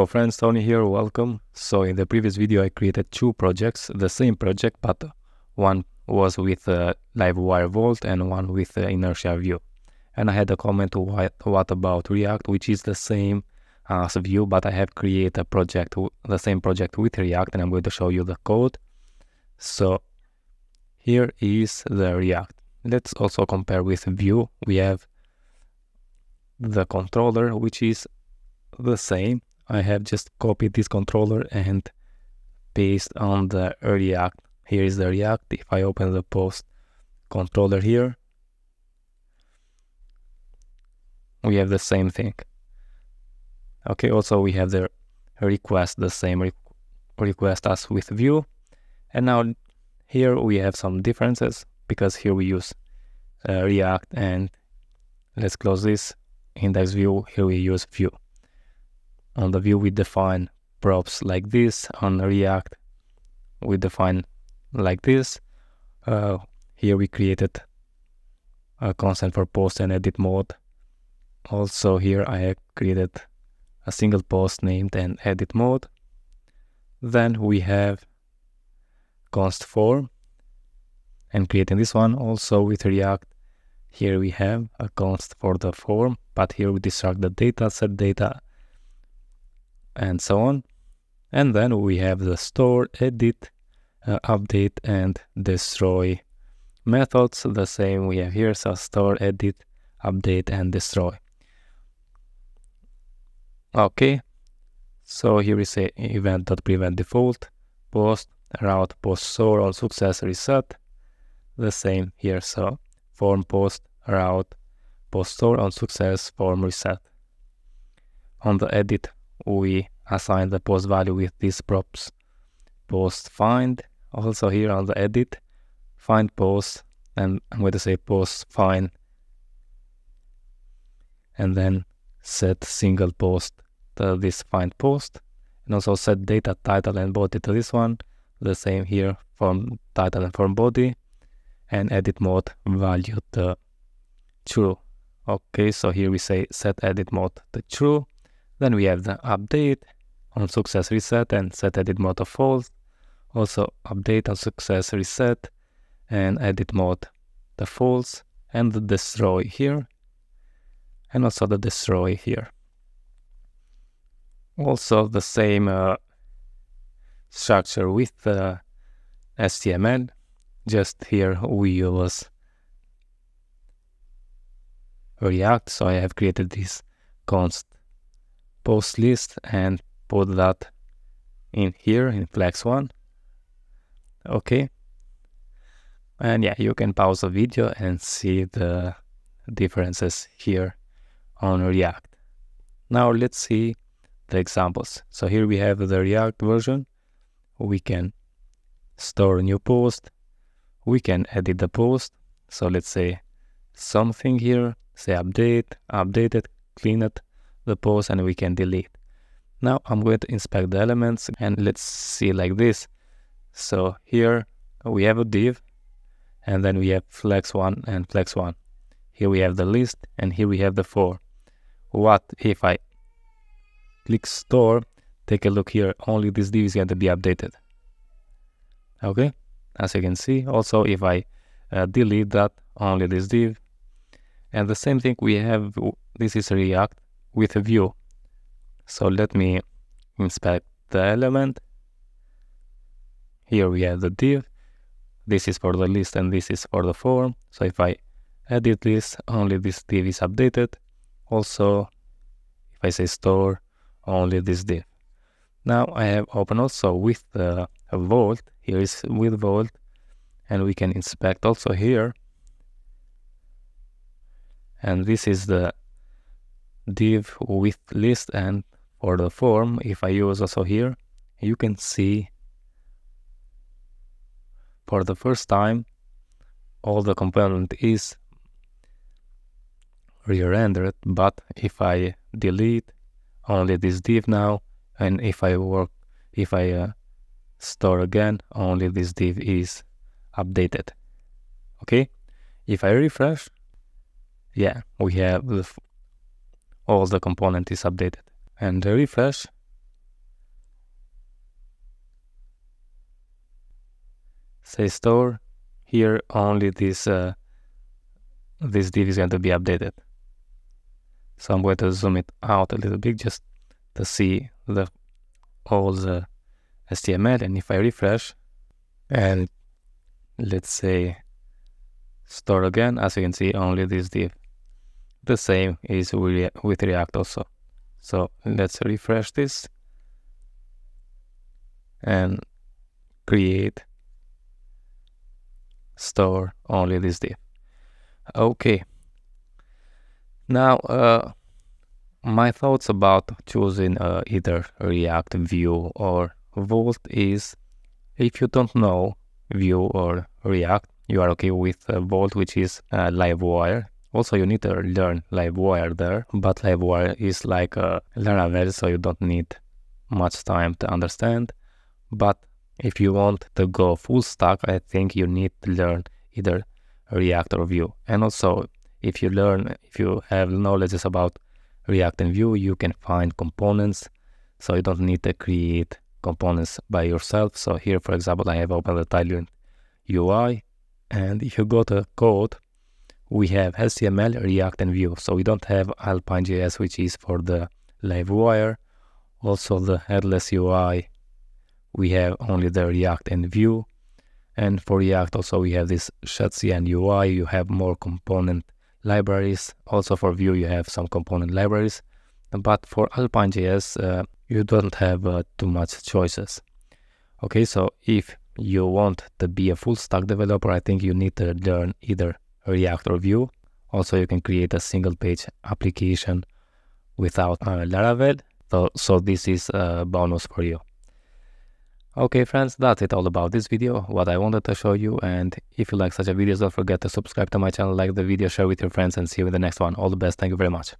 So friends, Tony here, welcome. So in the previous video, I created two projects, the same project, but one was with uh, Livewire Volt and one with uh, Inertia Vue. And I had a comment, what, what about React, which is the same as Vue, but I have created a project, the same project with React, and I'm going to show you the code. So here is the React. Let's also compare with Vue. We have the controller, which is the same I have just copied this controller and paste on the React. Here is the React. If I open the post controller here, we have the same thing. Okay, also we have the request, the same re request as with Vue. And now here we have some differences because here we use uh, React and let's close this index view. Here we use Vue. On the Vue we define props like this. On React, we define like this. Uh, here we created a constant for post and edit mode. Also here I have created a single post named and edit mode. Then we have const form and creating this one also with React. Here we have a const for the form, but here we destruct the data, set data, and so on. And then we have the store, edit, uh, update, and destroy methods. The same we have here, so store, edit, update, and destroy. Okay, so here we say event.prevent default, post, route, post store on success reset. The same here, so form post, route, post store on success, form reset. On the edit we assign the post value with these props. Post find also here on the edit find post and I'm going to say post find and then set single post to this find post and also set data title and body to this one the same here from title and from body and edit mode value to true. Okay so here we say set edit mode to true then we have the update on success reset and set edit mode to false. Also update on success reset and edit mode the false and the destroy here and also the destroy here. Also the same uh, structure with the HTML, just here we use React, so I have created this const post list and put that in here in flex one. Okay. And yeah you can pause the video and see the differences here on react. Now let's see the examples. So here we have the react version. We can store a new post. We can edit the post. So let's say something here say update update it clean it the post and we can delete. Now I'm going to inspect the elements and let's see like this. So here we have a div and then we have flex one and flex one. Here we have the list and here we have the four. What if I click store, take a look here, only this div is going to be updated. Okay, as you can see, also if I uh, delete that, only this div. And the same thing we have, this is React, with a Vue. So let me inspect the element. Here we have the div. This is for the list and this is for the form. So if I edit this, only this div is updated. Also, if I say store, only this div. Now I have open also with the Volt. Here is with Volt and we can inspect also here. And this is the div with list and for the form if I use also here you can see for the first time all the component is re-rendered but if I delete only this div now and if I work if I uh, store again only this div is updated. Okay? If I refresh yeah we have the all the component is updated. And refresh. Say store. Here only this uh, this div is going to be updated. So I'm going to zoom it out a little bit just to see the all the HTML. And if I refresh and let's say store again, as you can see, only this div the same is with react also. So let's refresh this and create store only this div okay. Now uh, my thoughts about choosing uh, either react vue or Volt is if you don't know Vue or React, you are okay with uh, Volt, which is uh, Livewire. Also, you need to learn Livewire there, but Livewire is like a Laravel, so you don't need much time to understand. But if you want to go full stack, I think you need to learn either React or Vue. And also, if you learn, if you have knowledge about React and Vue, you can find components, so you don't need to create components by yourself. So here, for example, I have opened the Tailwind UI, and if you go to code, we have HTML, React, and Vue. So we don't have Alpine.js, which is for the Livewire. Also the headless UI, we have only the React and Vue. And for React also we have this shadcn UI, you have more component libraries. Also for Vue you have some component libraries. But for Alpine.js, uh, you don't have uh, too much choices. Okay, so if you want to be a full stack developer, I think you need to learn either Or Vue. Also, you can create a single page application without uh, Laravel. So, so this is a bonus for you. Okay friends, that's it all about this video, what I wanted to show you and if you like such a videos don't forget to subscribe to my channel, like the video, share with your friends and see you in the next one. All the best, thank you very much.